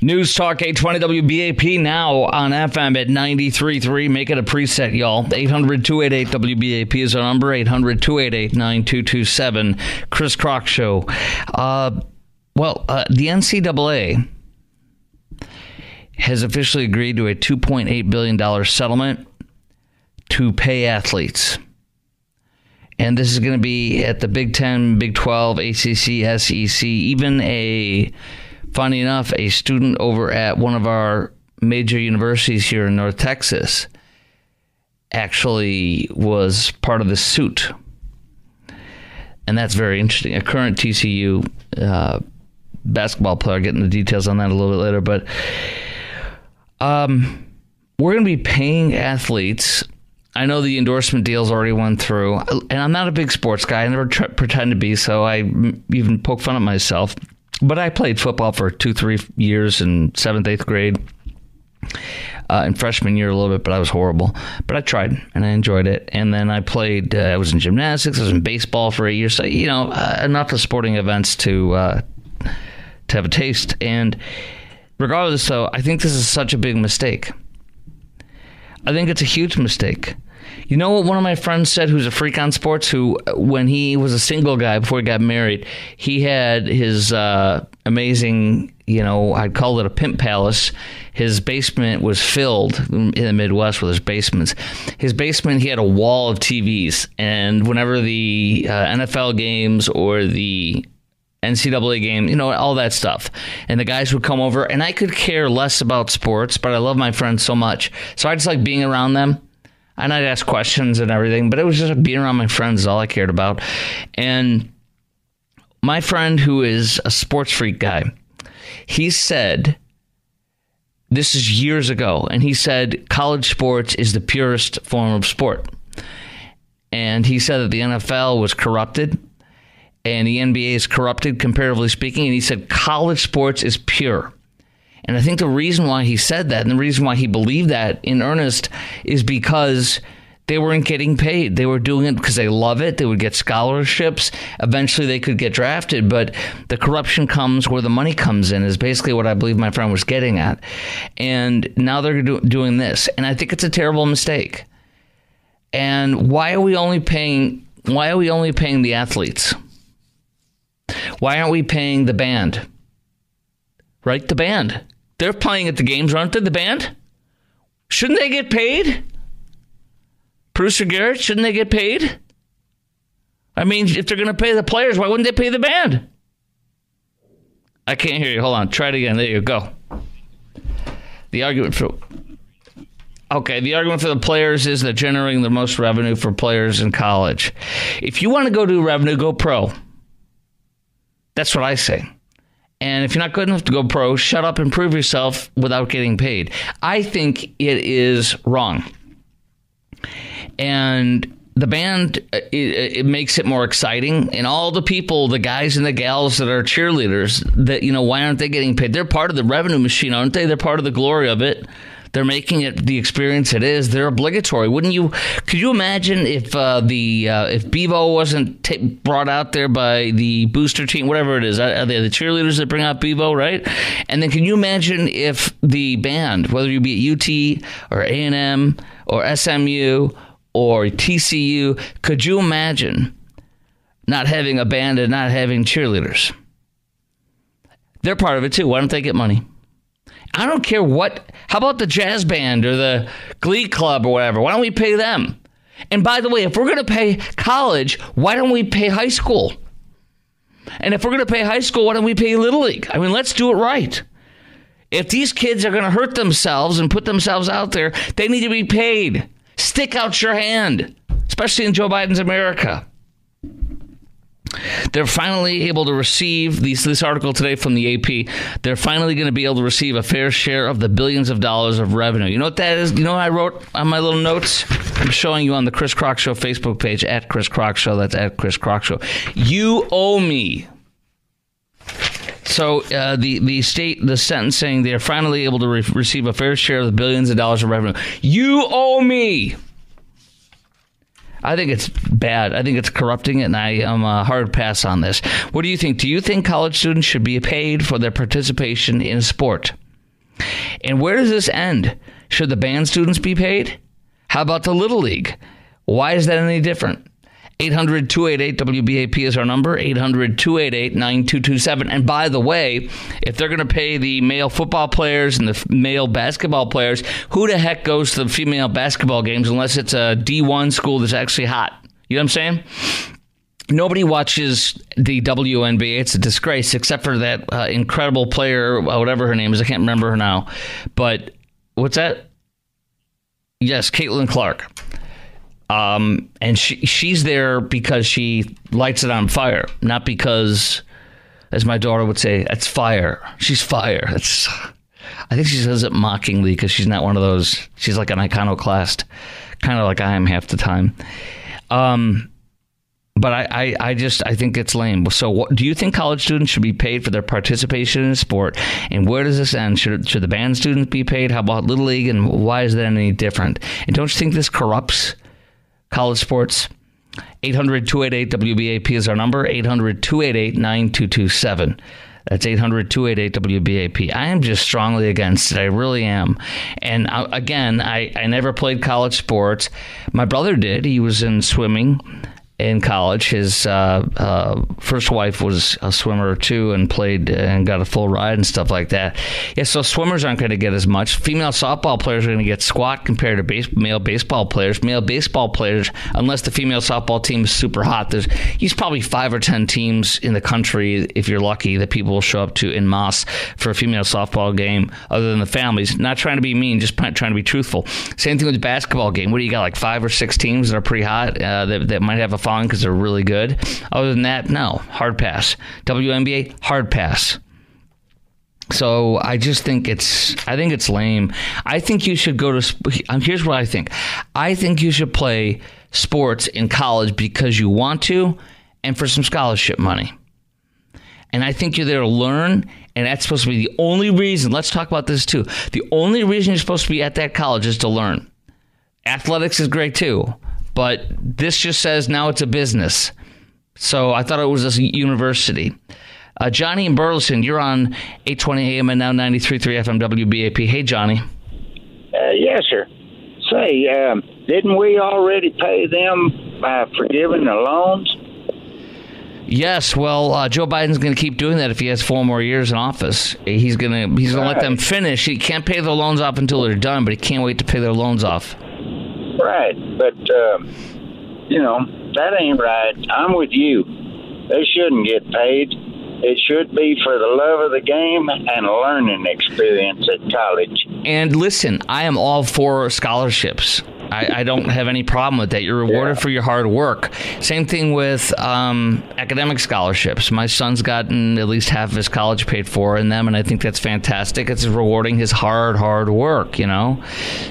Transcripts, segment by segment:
News Talk 820 WBAP now on FM at 93.3. Make it a preset, y'all. 800 288 WBAP is our number. 800 288 9227. Chris Krok Show. Uh, well, uh, the NCAA has officially agreed to a $2.8 billion settlement to pay athletes. And this is going to be at the Big Ten, Big 12, ACC, SEC, even a funny enough, a student over at one of our major universities here in North Texas actually was part of the suit. And that's very interesting. A current TCU uh, basketball player, getting the details on that a little bit later. But um, we're going to be paying athletes. I know the endorsement deals already went through, and I'm not a big sports guy. I never pretend to be, so I even poke fun at myself. But I played football for two, three years in seventh, eighth grade. Uh, in freshman year a little bit, but I was horrible. But I tried and I enjoyed it. And then I played. Uh, I was in gymnastics. I was in baseball for eight years. So you know, uh, enough of sporting events to uh, to have a taste. And regardless, though, I think this is such a big mistake. I think it's a huge mistake. You know what one of my friends said who's a freak on sports who when he was a single guy before he got married, he had his uh, amazing, you know, I'd call it a pimp palace. His basement was filled in the Midwest with his basements. His basement, he had a wall of TVs, and whenever the uh, NFL games or the NCAA game, you know, all that stuff. And the guys would come over, and I could care less about sports, but I love my friends so much. So I just like being around them and I'd ask questions and everything, but it was just being around my friends is all I cared about. And my friend, who is a sports freak guy, he said, this is years ago, and he said college sports is the purest form of sport. And he said that the NFL was corrupted and the NBA is corrupted, comparatively speaking. And he said college sports is pure. And I think the reason why he said that and the reason why he believed that in earnest is because they weren't getting paid. They were doing it because they love it. They would get scholarships. Eventually, they could get drafted. But the corruption comes where the money comes in, is basically what I believe my friend was getting at. And now they're do- doing this. And I think it's a terrible mistake. And why are we only paying? Why are we only paying the athletes? Why aren't we paying the band? Right, the band. They're playing at the games, aren't they? The band? Shouldn't they get paid? Producer Garrett, shouldn't they get paid? I mean, if they're going to pay the players, why wouldn't they pay the band? I can't hear you. Hold on. Try it again. There you go. The argument for. Okay, the argument for the players is that generating the most revenue for players in college. If you want to go do revenue, go pro. That's what I say. And if you're not good enough to go pro, shut up and prove yourself without getting paid. I think it is wrong. And the band uh, it, it, makes it more exciting and all the people the guys and the gals that are cheerleaders that you know why aren't they getting paid they're part of the revenue machine aren't they they're part of the glory of it they're making it the experience it is. They're obligatory. Wouldn't you? Could you imagine if uh, the uh, if Bevo wasn't t- brought out there by the booster team, whatever it is? Are they the cheerleaders that bring out Bevo, right? And then can you imagine if the band, whether you be at UT or A and M or SMU or TCU, could you imagine not having a band and not having cheerleaders? They're part of it too. Why don't they get money? I don't care what. How about the jazz band or the glee club or whatever? Why don't we pay them? And by the way, if we're going to pay college, why don't we pay high school? And if we're going to pay high school, why don't we pay Little League? I mean, let's do it right. If these kids are going to hurt themselves and put themselves out there, they need to be paid. Stick out your hand, especially in Joe Biden's America. They're finally able to receive these, this article today from the AP. They're finally going to be able to receive a fair share of the billions of dollars of revenue. You know what that is? You know what I wrote on my little notes? I'm showing you on the Chris Krok Show Facebook page at Chris Krok Show. That's at Chris Krok Show. You owe me. So uh, the the state the sentence saying they're finally able to re- receive a fair share of the billions of dollars of revenue. You owe me. I think it's bad. I think it's corrupting it, and I am a hard pass on this. What do you think? Do you think college students should be paid for their participation in sport? And where does this end? Should the band students be paid? How about the Little League? Why is that any different? 800 288 WBAP is our number, 800 288 9227. And by the way, if they're going to pay the male football players and the male basketball players, who the heck goes to the female basketball games unless it's a D1 school that's actually hot? You know what I'm saying? Nobody watches the WNBA. It's a disgrace, except for that uh, incredible player, whatever her name is. I can't remember her now. But what's that? Yes, Caitlin Clark. Um, and she she's there because she lights it on fire, not because, as my daughter would say, that's fire. She's fire. That's. I think she says it mockingly because she's not one of those. She's like an iconoclast, kind of like I am half the time. Um, but I, I, I, just I think it's lame. So, what, do you think college students should be paid for their participation in sport? And where does this end? Should should the band students be paid? How about little league? And why is that any different? And don't you think this corrupts college sports? 800 288 WBAP is our number. 800 288 9227. That's 800 288 WBAP. I am just strongly against it. I really am. And uh, again, I, I never played college sports. My brother did. He was in swimming in college. His uh, uh, first wife was a swimmer too, and played and got a full ride and stuff like that. Yeah, so swimmers aren't going to get as much. Female softball players are going to get squat compared to base, male baseball players. Male baseball players, unless the female softball team is super hot, there's he's probably five or ten teams in the country, if you're lucky, that people will show up to in Moss for a female softball game, other than the families. Not trying to be mean, just trying to be truthful. Same thing with the basketball game. What do you got? Like five or six teams that are pretty hot uh, that, that might have a because they're really good. Other than that, no, hard pass. WNBA, hard pass. So I just think it's I think it's lame. I think you should go to um, here's what I think. I think you should play sports in college because you want to and for some scholarship money. And I think you're there to learn and that's supposed to be the only reason. Let's talk about this too. The only reason you're supposed to be at that college is to learn. Athletics is great too but this just says now it's a business. So I thought it was a university. Uh, Johnny and Burleson, you're on 820 AM and now 93.3 FM WBAP. Hey, Johnny. Uh, yes, sir. Say, um, didn't we already pay them by forgiving the loans? Yes, well, uh, Joe Biden's going to keep doing that if he has four more years in office. He's going to he's going right. to let them finish. He can't pay the loans off until they're done, but he can't wait to pay their loans off. Right, but uh, you know that ain't right. I'm with you. They shouldn't get paid. It should be for the love of the game and learning experience at college. And listen, I am all for scholarships. I, I, don't have any problem with that. You're rewarded yeah. for your hard work. Same thing with um, academic scholarships. My son's gotten at least half of his college paid for in them, and I think that's fantastic. It's rewarding his hard, hard work, you know?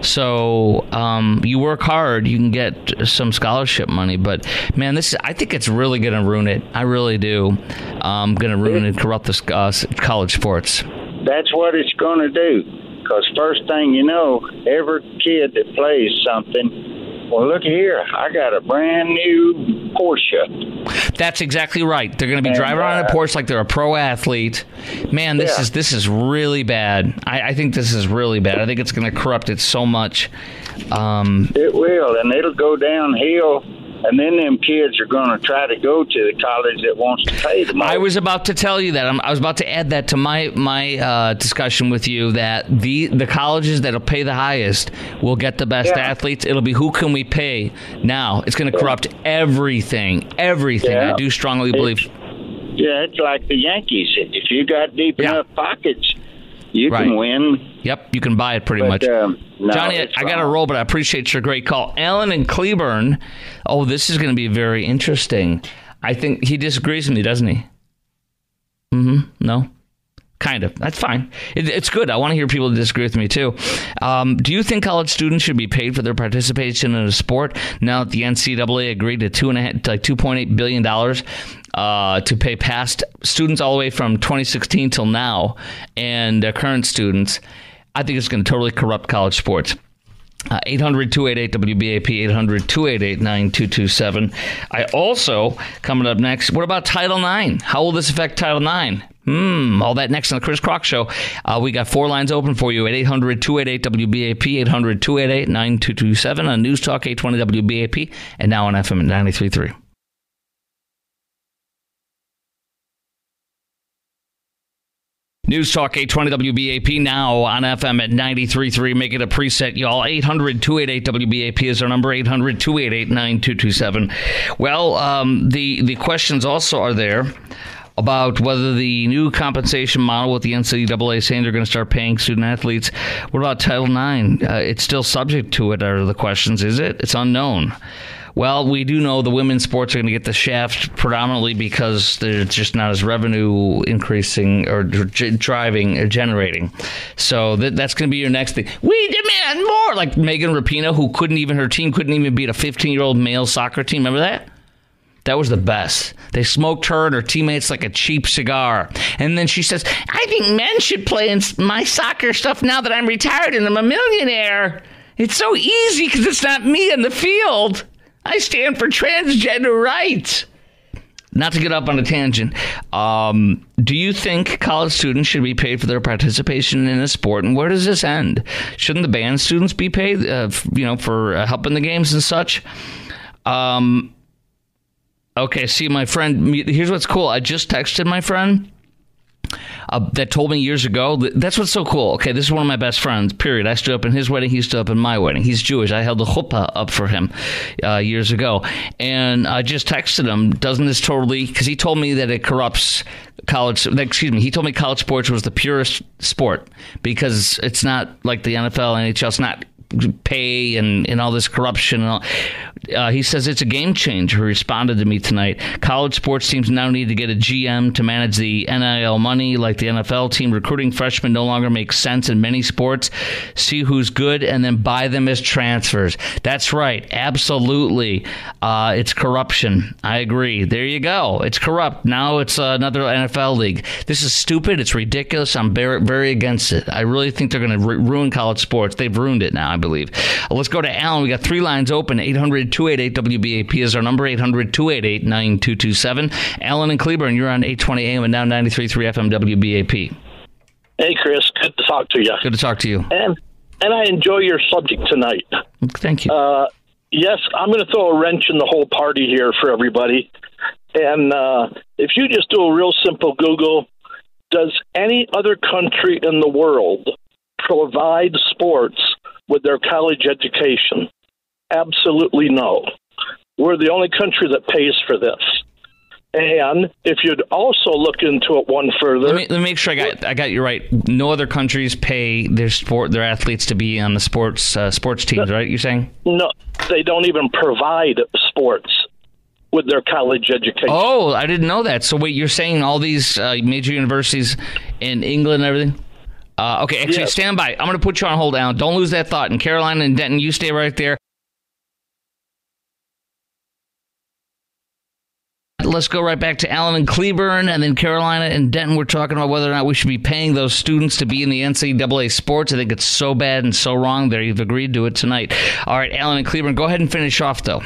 So um, you work hard, you can get some scholarship money. But man, this I think it's really going to ruin it. I really do. Um, going to ruin and corrupt the uh, college sports. That's what it's going to do. Because first thing you know, every kid that plays something, well, look here, I got a brand new Porsche. That's exactly right. They're going to be and, driving around uh, a Porsche like they're a pro athlete. Man, this yeah. is this is really bad. I, I, think this is really bad. I think it's going to corrupt it so much. Um, it will, and it'll go downhill and then them kids are going to try to go to the college that wants to pay them. I was about to tell you that. I'm, i was about to add that to my my uh, discussion with you that the the colleges that'll pay the highest will get the best yeah. athletes. It'll be who can we pay now. It's going to corrupt yeah. everything, everything. Yeah. I do strongly believe. It's, yeah, it's like the Yankees. If you got deep enough pockets, you right. can win. Yep, you can buy it pretty but, much. Um, no, Johnny, I, I got to roll, but I appreciate your great call. Alan and Cleburne. Oh, this is going to be very interesting. I think he disagrees with me, doesn't he? Mm-hmm. No. Kind of. That's fine. It, it's good. I want to hear people disagree with me too. Um, do you think college students should be paid for their participation in a sport now that the NCAA agreed to two and a half, like two point eight billion dollars uh, to pay past students all the way from 2016 till now and uh, current students? I think it's going to totally corrupt college sports. Uh, 800 288 WBAP, 800 288 9227. I also, coming up next, what about Title IX? How will this affect Title IX? Hmm, all that next on the Chris Krok Show. Uh, we got four lines open for you at 800 288 WBAP, 800 288 9227 on News Talk 820 WBAP, and now on FM at 933. News Talk 820 WBAP now on FM at 93.3. Make it a preset, y'all. 800 288 WBAP is our number, 800 288 9227. Well, um, the, the questions also are there about whether the new compensation model with the NCAA saying they're going to start paying student athletes. What about Title IX? Uh, it's still subject to it, are the questions, is it? It's unknown. Well, we do know the women's sports are going to get the shaft predominantly because they're just not as revenue increasing or driving or generating. So that, that's going to be your next thing. We demand more. Like Megan Rapinoe, who couldn't even, her team couldn't even beat a 15 year old male soccer team. Remember that? That was the best. They smoked her and her teammates like a cheap cigar. And then she says, I think men should play in my soccer stuff now that I'm retired and I'm a millionaire. It's so easy because it's not me in the field. I stand for transgender rights. Not to get up on a tangent, um, do you think college students should be paid for their participation in a sport? And where does this end? Shouldn't the band students be paid, uh, you know, for uh, helping the games and such? Um, okay, see, my friend, here's what's cool. I just texted my friend uh, that told me years ago. That's what's so cool. Okay, this is one of my best friends. Period. I stood up in his wedding. He stood up in my wedding. He's Jewish. I held the chuppah up for him uh, years ago, and I just texted him. Doesn't this totally? Because he told me that it corrupts college. Excuse me. He told me college sports was the purest sport because it's not like the NFL, NHL. It's not pay and, and all this corruption. All. Uh, he says it's a game changer. He responded to me tonight. College sports teams now need to get a GM to manage the NIL money like the NFL team. Recruiting freshmen no longer makes sense in many sports. See who's good and then buy them as transfers. That's right. Absolutely. Uh, it's corruption. I agree. There you go. It's corrupt. Now it's another NFL league. This is stupid. It's ridiculous. I'm very, very against it. I really think they're going to ruin college sports. They've ruined it now. I believe. Let's go to Alan. We got three lines open 800 288 WBAP is our number 800 288 9227. Alan and Cleburne, you're on 820 AM and now 93.3 FM WBAP. Hey, Chris. Good to talk to you. Good to talk to you. And and I enjoy your subject tonight. Thank you. Uh, yes, I'm going to throw a wrench in the whole party here for everybody. And uh, if you just do a real simple Google, does any other country in the world provide sports with their college education? Absolutely no. We're the only country that pays for this. And if you'd also look into it one further, let me, let me make sure I got I got you right. No other countries pay their sport their athletes to be on the sports uh, sports teams, right? You're saying no, they don't even provide sports with their college education. Oh, I didn't know that. So wait, you're saying all these uh, major universities in England and everything? Uh, okay, actually, yes. stand by. I'm going to put you on hold, Alan. Don't lose that thought. And Carolina and Denton, you stay right there. Let's go right back to Alan and Cleburne, and then Carolina and Denton. We're talking about whether or not we should be paying those students to be in the NCAA sports. I think it's so bad and so wrong there. You've agreed to it tonight. All right, Alan and Cleburne, go ahead and finish off, though.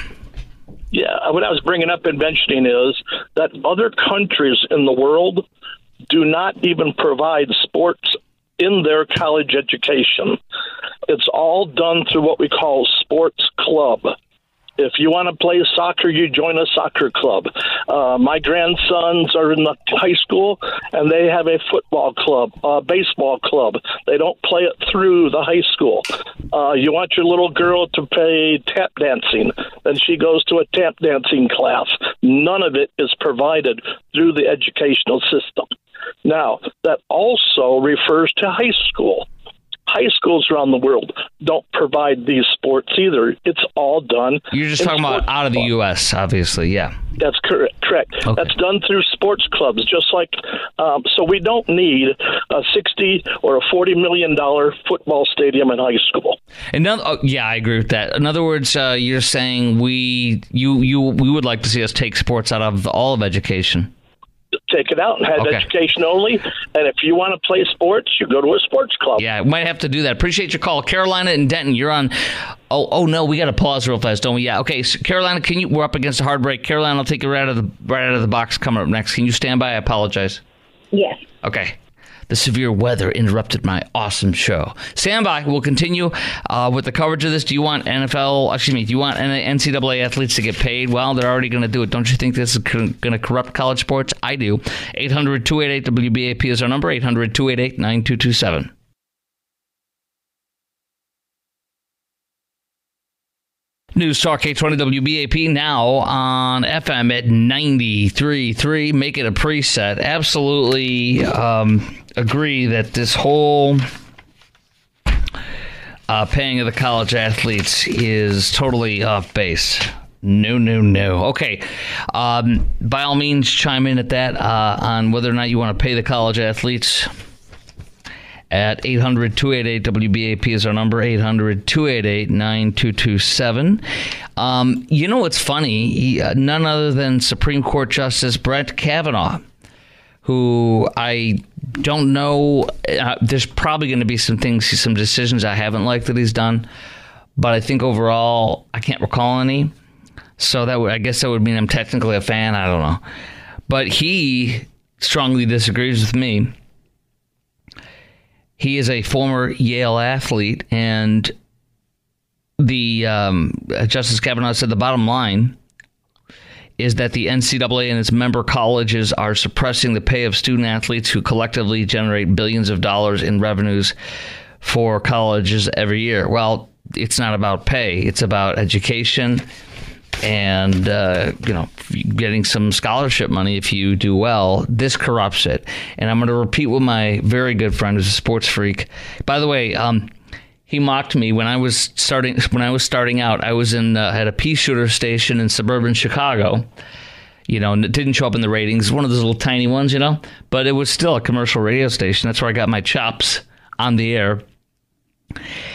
Yeah, what I was bringing up and mentioning is that other countries in the world do not even provide sports in their college education. It's all done through what we call sports club. If you want to play soccer, you join a soccer club. Uh, my grandsons are in the high school, and they have a football club, a baseball club. They don't play it through the high school. Uh, you want your little girl to play tap dancing, then she goes to a tap dancing class. None of it is provided through the educational system. Now, that also refers to high school. High schools around the world don't provide these sports either. It's all done. You're just talking about out of the U.S., obviously, yeah. That's correct. Correct. Okay. That's done through sports clubs, just like. Um, so we don't need a sixty or a forty million dollar football stadium in high school. Another, oh, yeah, I agree with that. In other words, uh, you're saying we, you, you, we would like to see us take sports out of all of education take it out and have okay. education only. And if you want to play sports, you go to a sports club. Yeah, might have to do that. Appreciate your call, Carolina and Denton. You're on. Oh, oh no, we got to pause real fast, don't we? Yeah. Okay, so Carolina, can you? We're up against a hard break. Carolina, I'll take you right out of the right out of the box. Coming up next. Can you stand by? I apologize. Yes. Okay. The severe weather interrupted my awesome show. Stand by. We'll continue uh, with the coverage of this. Do you want NFL, excuse me, do you want NCAA athletes to get paid? Well, they're already going to do it. Don't you think this is going to corrupt college sports? I do. 800 288 WBAP is our number, 800 288 9227. News Talk 820 WBAP now on FM at 93.3. Make it a preset. Absolutely um, agree that this whole uh, paying of the college athletes is totally off base. No, no, no. Okay. Um, by all means, chime in at that uh, on whether or not you want to pay the college athletes at 800 288 WBAP is our number, 800 288 9227. Um, you know what's funny? Uh, none other than Supreme Court Justice Brett Kavanaugh, who I don't know. Uh, there's probably going to be some things, some decisions I haven't liked that he's done, but I think overall, I can't recall any. So that I guess that would mean I'm technically a fan. I don't know. But he strongly disagrees with me he is a former Yale athlete, and the um, Justice Kavanaugh said the bottom line is that the NCAA and its member colleges are suppressing the pay of student athletes who collectively generate billions of dollars in revenues for colleges every year. Well, it's not about pay; it's about education and uh, you know getting some scholarship money if you do well this corrupts it and i'm going to repeat what my very good friend who's a sports freak by the way um, he mocked me when i was starting when i was starting out i was in uh, at a pea shooter station in suburban chicago you know, and it didn't show up in the ratings. One of those little tiny ones, you know, but it was still a commercial radio station. That's where I got my chops on the air.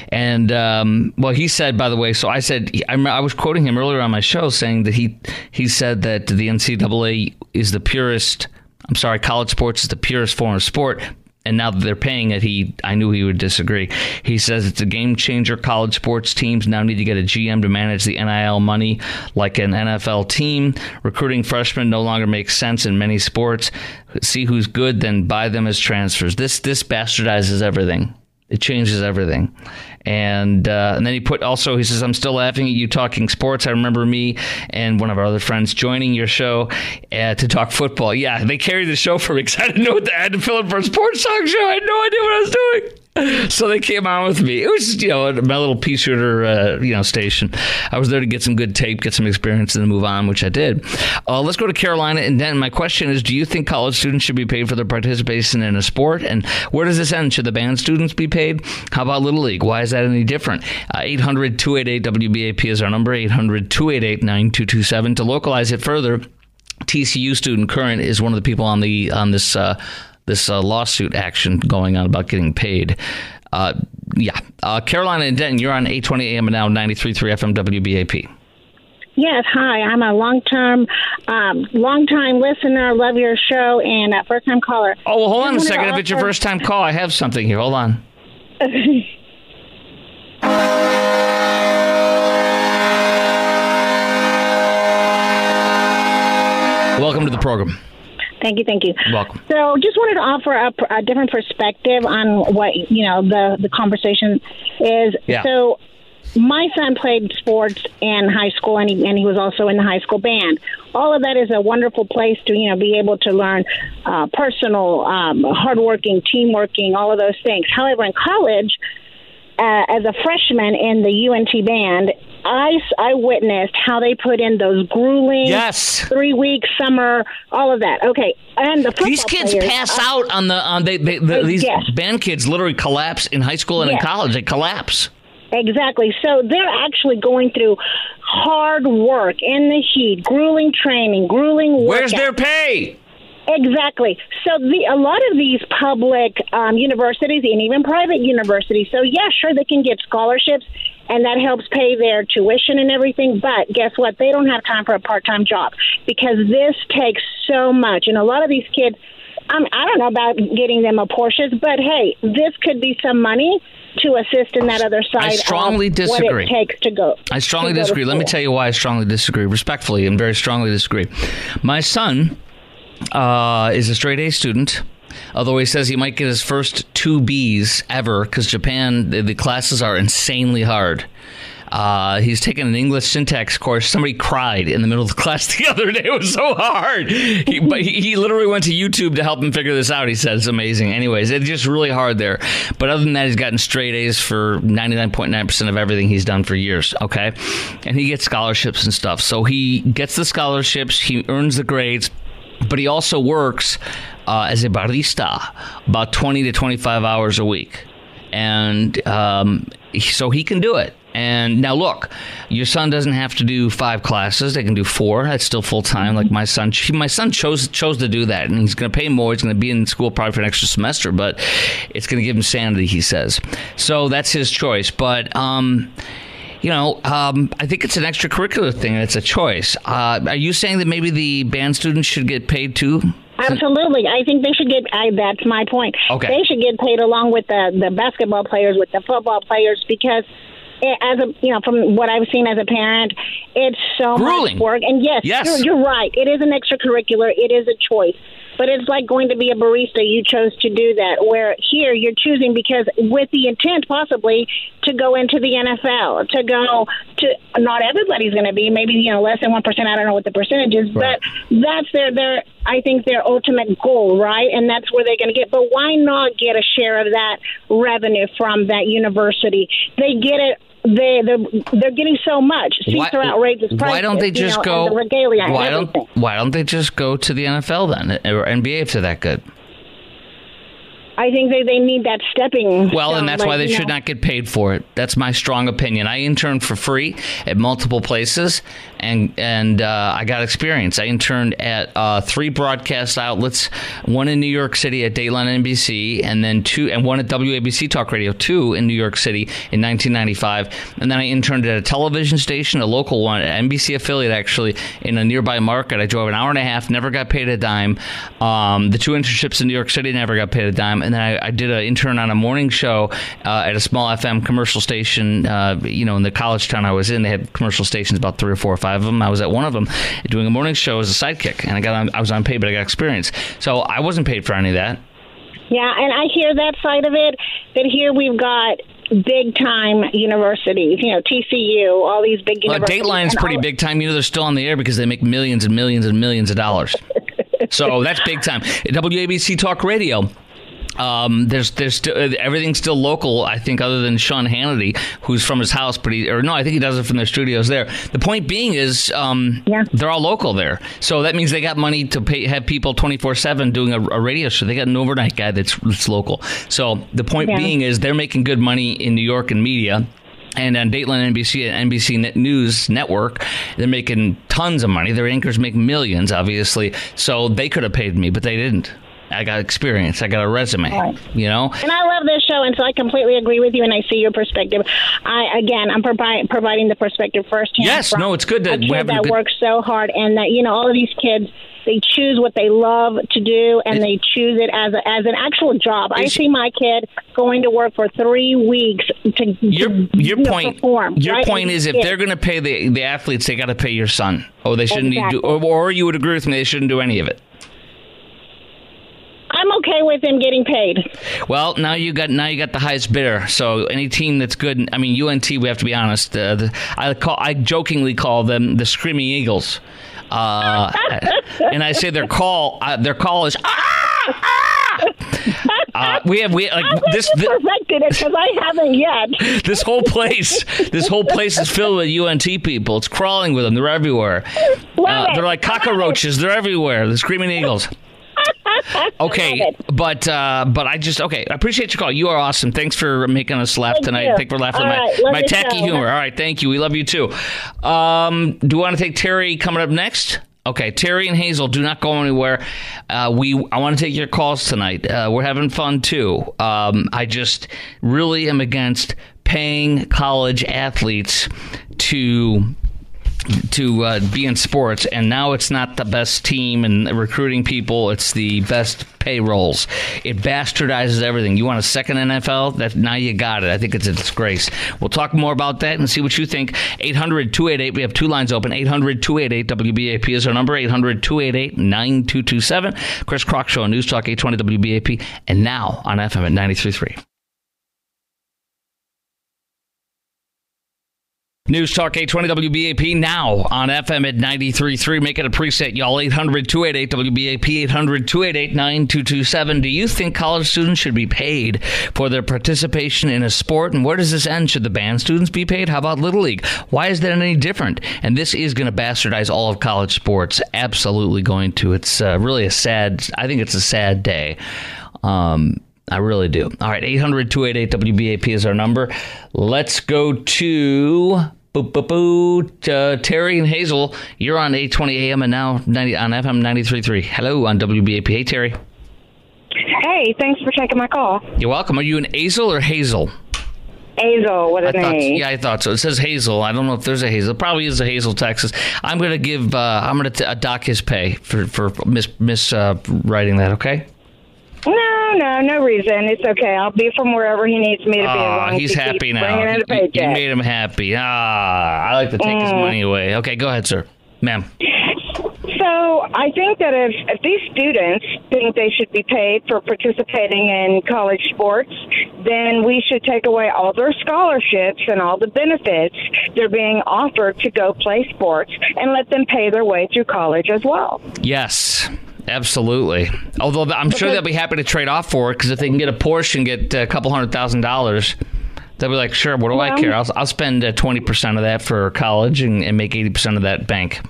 And um, well, he said, by the way, so I said I, I, was quoting him earlier on my show, saying that he he said that the NCAA is the purest. I'm sorry, college sports is the purest form of sport. And now that they're paying it, he I knew he would disagree. He says it's a game changer. College sports teams now need to get a GM to manage the NIL money like an NFL team. Recruiting freshmen no longer makes sense in many sports. See who's good, then buy them as transfers. This this bastardizes everything. It changes everything. And uh, and then he put also he says I'm still laughing at you talking sports. I remember me and one of our other friends joining your show uh, to talk football. Yeah, they carried the show for me because I didn't know what I had to fill in for a sports talk show. I had no idea what I was doing. so they came on with me. It was just, you know my little pea shooter uh, you know station. I was there to get some good tape, get some experience, and then move on, which I did. Uh, let's go to Carolina, and then my question is: Do you think college students should be paid for their participation in a sport? And where does this end? Should the band students be paid? How about Little League? Why is that any different? Uh, 800 288 WBAP is our number. 800 288 9227. To localize it further, TCU student current is one of the people on the on this uh, this uh, lawsuit action going on about getting paid. Uh, yeah. Uh, Carolina and Denton, you're on 820 AM and now 93.3 FM WBAP. Yes, hi. I'm a long-term, um, long-time listener. Love your show and a first-time caller. Oh, well, hold on a second. If it's your first-time call, I have something here. Hold on. Welcome to the program. Thank you, thank you. Welcome. So, just wanted to offer a, a different perspective on what you know the the conversation is. Yeah. So, my son played sports in high school, and he, and he was also in the high school band. All of that is a wonderful place to you know be able to learn uh, personal, um, hardworking, team working, all of those things. However, in college, uh, as a freshman in the UNT band, I, I witnessed how they put in those grueling yes. three week summer all of that. Okay and the these kids players, pass uh, out on the on they, they the, these yes. band kids literally collapse in high school and yes. in college. They collapse. Exactly. So they're actually going through hard work in the heat grueling training grueling work where's their pay Exactly. So the, a lot of these public um, universities and even private universities, so yeah, sure, they can get scholarships and that helps pay their tuition and everything. But guess what? They don't have time for a part time job because this takes so much. And a lot of these kids, um, I don't know about getting them a Porsche, but hey, this could be some money to assist in that other side. I strongly disagree. What it takes to go. I strongly disagree. Let me tell you why I strongly disagree, respectfully and very strongly disagree. My son uh, is a straight A student. Although he says he might get his first two Bs ever because Japan, the, the classes are insanely hard. Uh, he's taking an English syntax course. Somebody cried in the middle of the class the other day. It was so hard. He, but he, he literally went to YouTube to help him figure this out. He said it's amazing. Anyways, it's just really hard there. But other than that, he's gotten straight A's for 99.9% of everything he's done for years. Okay. And he gets scholarships and stuff. So he gets the scholarships, he earns the grades, but he also works uh, as a barista about 20 to 25 hours a week. And um, so he can do it. And now look, your son doesn't have to do five classes; they can do four. That's still full time. Like my son, my son chose chose to do that, and he's going to pay more. He's going to be in school probably for an extra semester, but it's going to give him sanity. He says, so that's his choice. But um, you know, um, I think it's an extracurricular thing. and It's a choice. Uh, are you saying that maybe the band students should get paid too? Absolutely, I think they should get. I, that's my point. Okay. They should get paid along with the the basketball players, with the football players, because it, as a you know from what I've seen as a parent, it's so Grueling. much work. And yes, Yes. You're, you're right. It is an extracurricular. It is a choice. But it's like going to be a barista. You chose to do that. Where here you're choosing because with the intent possibly to go into the NFL, to go to not everybody's going to be maybe you know less than one percent. I don't know what the percentage is, Right. but that's their their I think their ultimate goal, right? And that's where they're going to get. But why not get a share of that revenue from that university? They get it. They they're, they're getting so much. Seats are outrageous. Prices, why don't they you just know, go? Regalia why don't Why don't they just go to the NFL then or NBA if they're that good? I think they, they need that stepping. Well, stone, and that's like, why they should know. not get paid for it. That's my strong opinion. I interned for free at multiple places, and and uh, I got experience. I interned at uh, three broadcast outlets, one in New York City at Dateline NBC, and then two, and one at WABC Talk Radio, two in New York City in 1995, and then I interned at a television station, a local one, an NBC affiliate actually, in a nearby market. I drove an hour and a half, never got paid a dime. Um, the two internships in New York City never got paid a dime, and then I, I did an intern on a morning show uh, at a small FM commercial station. Uh, you know, in the college town I was in, they had commercial stations, about three or four or five of them. I was at one of them doing a morning show as a sidekick, and I got on, I was on paid, but I got experience. So I wasn't paid for any of that. Yeah, and I hear that side of it. That here we've got big time universities. You know, TCU, all these big Well, universities. Dateline's and pretty big time. You know, they're still on the air because they make millions and millions and millions of dollars. so that's big time. WABC Talk Radio. Um, there's there's still, everything's still local. I think, other than Sean Hannity, who's from his house, but he or no, I think he does it from their studios there. The point being is, um, Yeah. they're all local there, so that means they got money to pay have people twenty four seven doing a, a radio show. They got an overnight guy that's that's local. So the point Yeah. being is, they're making good money in New York and media. And on Dateline NBC and NBC News Network, they're making tons of money. Their anchors make millions, obviously. So they could have paid me, but they didn't. I got experience. I got a resume. Right. You know. And I love this show, and so I completely agree with you, and I see your perspective. I again, I'm provi- providing the perspective firsthand. Yes, no, it's good that a kid that good- works so hard, and that you know all of these kids. They choose what they love to do, and they choose it as a, as an actual job. I see my kid going to work for three weeks to, Your to your you know, point. perform. Your right? point And is if they're going to pay the the athletes, they got to pay your son. Oh, they shouldn't need Exactly. to, or, or you would agree with me, they shouldn't do any of it. Okay with him getting paid. Well, now you got now you got the highest bidder. So any team that's good, I mean UNT. We have to be honest. Uh, the, I call I jokingly call them the Screaming Eagles, uh, and I say their call uh, their call is ah ah. Uh, we have we like this. you perfected it because I haven't yet. this whole place, this whole place is filled with UNT people. It's crawling with them. They're everywhere. Uh, they're like cockroaches. They're everywhere. The screaming eagles. Okay, but uh, but I just okay. I appreciate your call. You are awesome. Thanks for making us laugh Thank tonight. you. Thank for laughing at my, right, love my tacky show. humor. All right, thank you. We love you too. Um, do you want to take Terry coming up next? Okay, Terry and Hazel, do not go anywhere. Uh, we I want to take your calls tonight. Uh, we're having fun too. Um, I just really am against paying college athletes to to uh, be in sports, and now it's not the best team and recruiting people. It's the best payrolls. It bastardizes everything. You want a second NFL? That now you got it. I think it's a disgrace. We'll talk more about that and see what you think. 800-288. We have two lines open. 800-288 WBAP is our number. 800-288-9227. Chris Krok Show News Talk 820 WBAP and now on FM at 93.3. News Talk 820 WBAP now on FM at 93.3. Make it a preset, y'all. 800 288 WBAP, 800 288 9227. Do you think college students should be paid for their participation in a sport? And where does this end? Should the band students be paid? How about Little League? Why is that any different? And this is going to bastardize all of college sports. Absolutely going to. It's uh, really a sad, I think it's a sad day. Um, I really do. All right, 800 288 WBAP is our number. Let's go to boo, boo, boo, uh, Terry and Hazel. You're on 820 AM and now 90, on FM 93.3. Hello on WBAP. Hey, Terry. Hey, thanks for taking my call. You're welcome. Are you an Hazel or Hazel? Hazel with I an thought, yeah, I thought so. It says Hazel. I don't know if there's a Hazel. It probably is a Hazel, Texas. I'm going to give. Uh, I'm going to dock his pay for for mis mis uh, writing that. Okay. No, no, no reason. It's okay. I'll be from wherever he needs me to be. Oh, he's he happy now. Bringing in a You- you, made him happy. Ah, I like to take his Mm. money away. Okay, go ahead, sir, ma'am. So I think that if, if these students think they should be paid for participating in college sports, then we should take away all their scholarships and all the benefits they're being offered to go play sports and let them pay their way through college as well. Yes, absolutely. Although I'm sure they'll be happy to trade off for it because if they can get a Porsche and get a couple hundred thousand dollars, they'll be like, sure, what do I care? I'll, I'll spend uh, twenty percent of that for college and, and make eighty percent of that bank.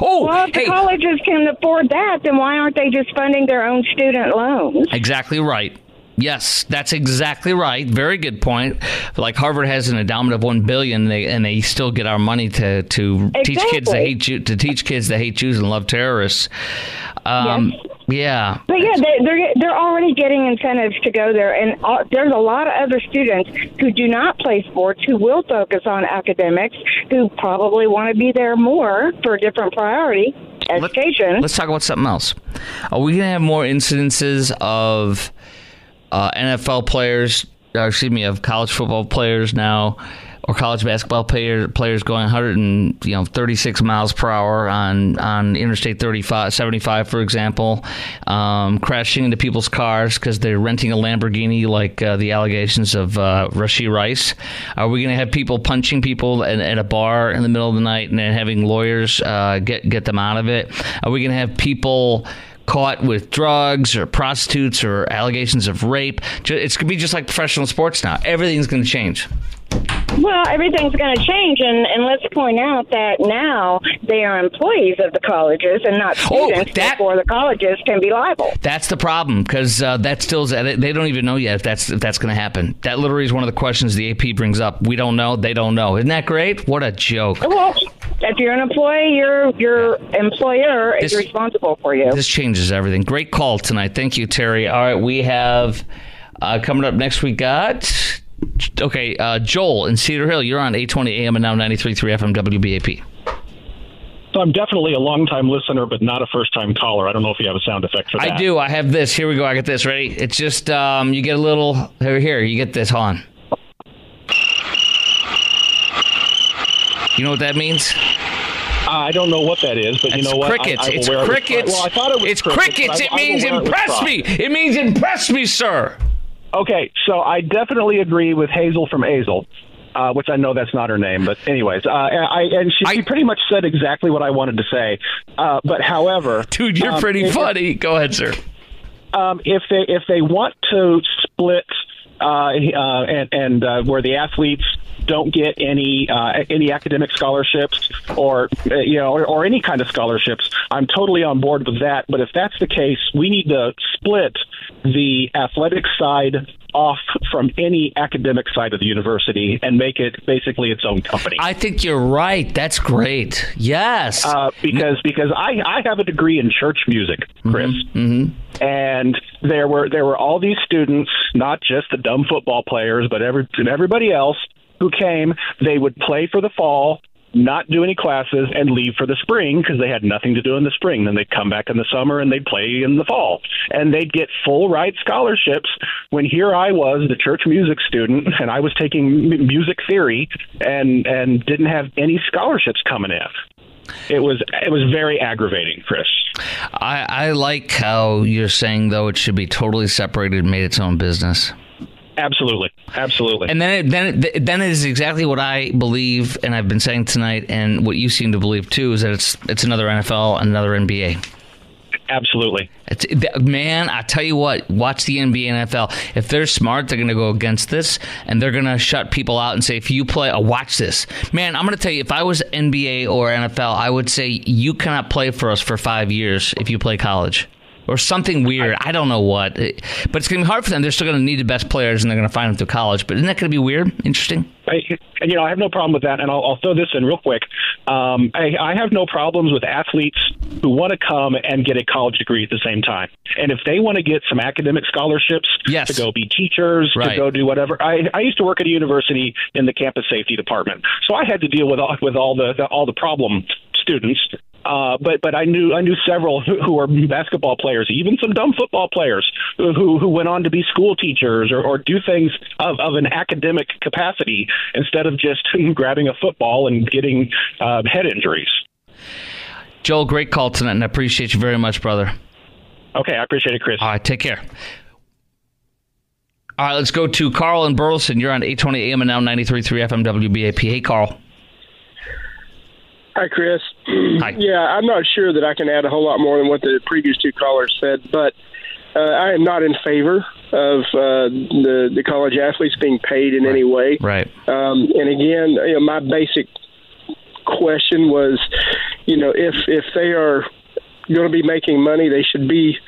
Oh, Well, if hey, the colleges can afford that, then why aren't they just funding their own student loans? Exactly right. Yes, that's exactly right. Very good point. Like Harvard has an endowment of one billion, they, and they still get our money to to teach kids that hate Jew, to teach kids that hate Jews and love terrorists. Um, Yes. Yeah, But yeah, they, they're they're already getting incentives to go there, and all, there's a lot of other students who do not play sports who will focus on academics, who probably want to be there more for a different priority, education. Let's talk about something else. Are we going to have more incidences of uh, NFL players, uh, excuse me, of college football players now, or college basketball player, players going 100 and you know 36 miles per hour on on Interstate 35, 75, for example, um, crashing into people's cars because they're renting a Lamborghini, like uh, the allegations of uh, Rice. Are we going to have people punching people at, at a bar in the middle of the night and then having lawyers uh, get get them out of it? Are we going to have people? caught with drugs or prostitutes or allegations of rape. It's going to be just like professional sports now. Everything's going to change. Well, everything's going to change, and, and let's point out that now they are employees of the colleges and not Oh, students. that- Therefore, the colleges can be liable. That's the problem because uh, that still's they don't even know yet if that's if that's going to happen. That literally is one of the questions the AP brings up. We don't know. They don't know. Isn't that great? What a joke. Well, if you're an employee, your your employer This- is responsible for you. This changes everything. Great call tonight. Thank you, Terry. All right, we have uh, coming up next. We got okay, uh, Joel in Cedar Hill. You're on 820 AM and now 93.3 FM WBAP. So I'm definitely a long-time listener, but not a first-time caller. I don't know if you have a sound effect for that. I do. I have this. Here we go. I got this. Ready? It's just um, you get a little here. Here, you get this. Hold on. You know what that means? I don't know what that is, but you It's know what? I- crickets. I'm it's aware of it. crickets. Well, I thought it was it's crickets. crickets. It means it impress me. It means impress me, sir. Okay, so I definitely agree with Hazel from Hazel, uh, which I know that's not her name, but anyways, uh, I, and she, she I- pretty much said exactly what I wanted to say. Uh, but however, Dude, you're um, pretty if- funny. Go ahead, sir. um, if they if they want to split uh, uh, and and uh, where the athletes don't get any uh, any academic scholarships or uh, you know or, or any kind of scholarships, I'm totally on board with that. But if that's the case, we need to split the athletic side off from any academic side of the university and make it basically its own company. I think you're right. That's great. Yes. uh, because because I I have a degree in church music, Chris, and there were there were all these students, not just the dumb football players, but every and everybody else who came. They would play for the fall. not do any classes, and leave for the spring because they had nothing to do in the spring. Then they'd come back in the summer and they'd play in the fall. And they'd get full ride scholarships when here I was, the church music student, and I was taking music theory and, and didn't have any scholarships coming in. It was it was very aggravating, Chris. I, I like how you're saying though it should be totally separated, and made its own business. Absolutely, absolutely. And then, it, then, it, then it is exactly what I believe, and I've been saying tonight, and what you seem to believe too, is that it's it's another NFL and another NBA. Absolutely. It's, man, I tell you what, watch the NBA and NFL. If they're smart, they're going to go against this and they're going to shut people out and say, if you play, oh, watch this. Man, I'm going to tell you, if I was NBA or NFL, I would say, you cannot play for us for five years if you play college or something weird. I don't know what, but it's going to be hard for them. They're still going to need the best players, and they're going to find them through college. But isn't that going to be weird? Interesting. I, and you know, I have no problem with that, and I'll, I'll throw this in real quick. Um, I, I have no problems with athletes who want to come and get a college degree at the same time. And if they want to get some academic scholarships yes. to go be teachers, right. to go do whatever. I, I used to work at a university in the campus safety department, so I had to deal with all, with all the, the all the problem students uh, but but I knew I knew several who, who were basketball players, even some dumb football players who who went on to be school teachers or, or do things of, of an academic capacity instead of just grabbing a football and getting uh, head injuries. Joel, great call tonight, and I appreciate you very much, brother. Okay, I appreciate it, Chris. All right, take care. All right, let's go to Carl and Burleson. You're on 820 AM and now 93.3 FM WBAP. Hey, Carl. Hi, Chris. Hi. Yeah, I'm not sure that I can add a whole lot more than what the previous two callers said, but uh, I am not in favor of uh, the the college athletes being paid in right. any way. Right. Um, and again, you know, my basic question was, you know, if if they are going to be making money, they should be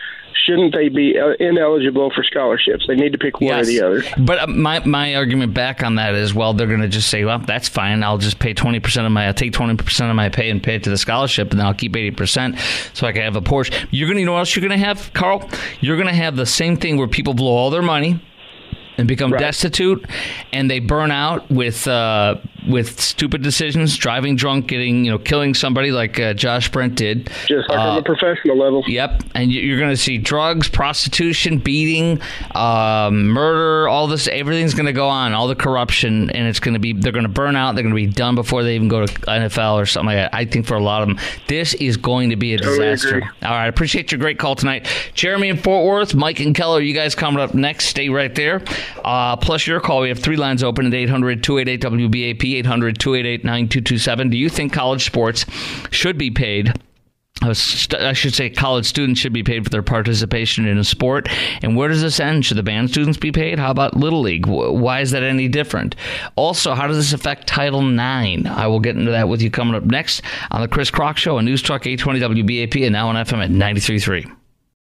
shouldn't they be uh, ineligible for scholarships? They need to pick one yes. or the other. But uh, my my argument back on that is, well, they're going to just say, well, that's fine. I'll just pay twenty percent of my, I'll take twenty percent of my pay and pay it to the scholarship, and then I'll keep eighty percent so I can have a Porsche. You're going to, you know what else you're going to have, Carl? You're going to have the same thing where people blow all their money and become right. destitute, and they burn out with uh, with stupid decisions, driving drunk, getting you know, killing somebody like uh, Josh Brent did. Just like uh, on the professional level. Yep, and you're going to see drugs, prostitution, beating, um, murder, all this. Everything's going to go on, all the corruption, and it's going to be. They're going to burn out. They're going to be done before they even go to NFL or something like that. I think for a lot of them, this is going to be a totally disaster. Agree. All right, appreciate your great call tonight, Jeremy in Fort Worth, Mike and Keller. You guys coming up next? Stay right there. Uh, plus your call. We have three lines open at 800 288 WBAP, 800 288 9227. Do you think college sports should be paid? Uh, I should say college students should be paid for their participation in a sport. And where does this end? Should the band students be paid? How about Little League? Why is that any different? Also, how does this affect Title IX? I will get into that with you coming up next on the Chris Krok Show on News Talk 820 WBAP and now on FM at 93.3.